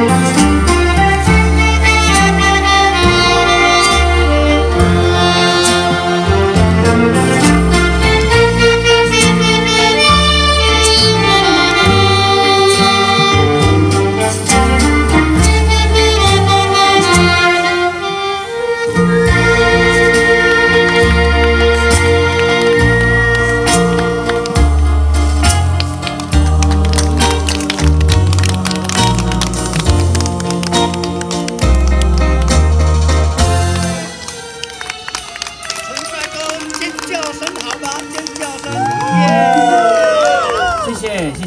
Música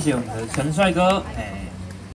谢谢我们的陈帅哥，哎。